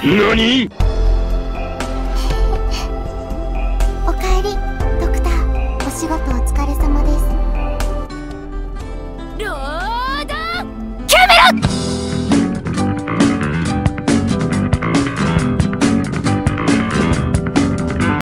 何？おかえりドクター。お仕事お疲れ様です。ロード！キャメロッ